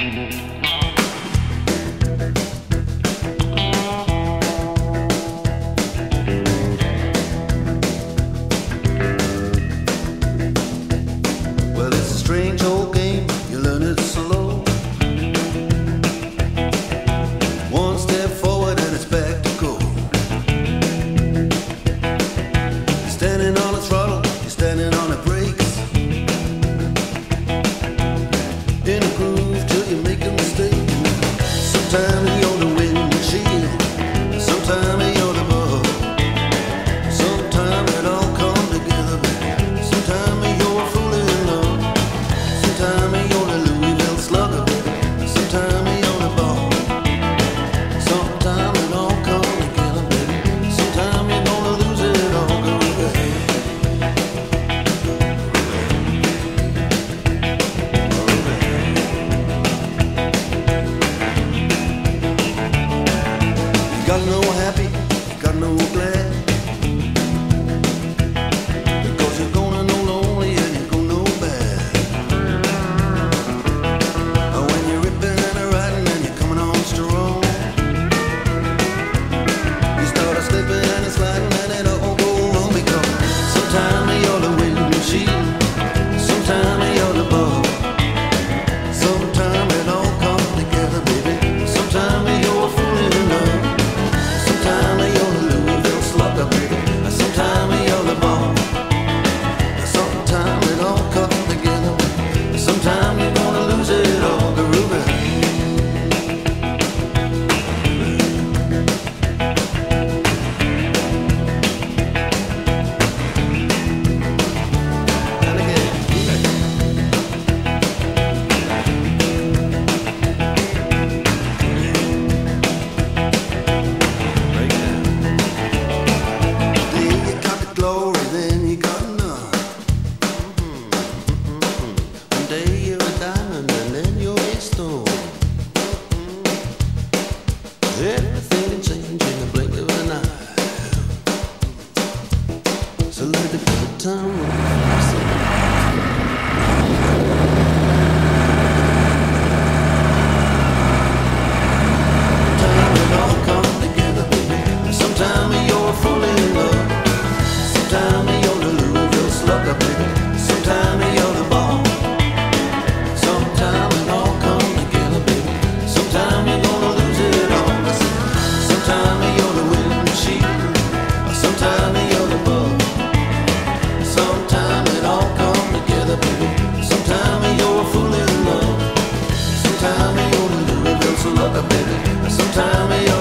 Well, it's a strange old. Someday you're a diamond and then you'll be stone. Everything can change in the blink of an eye. So let it be the time. look. Sometime eh, you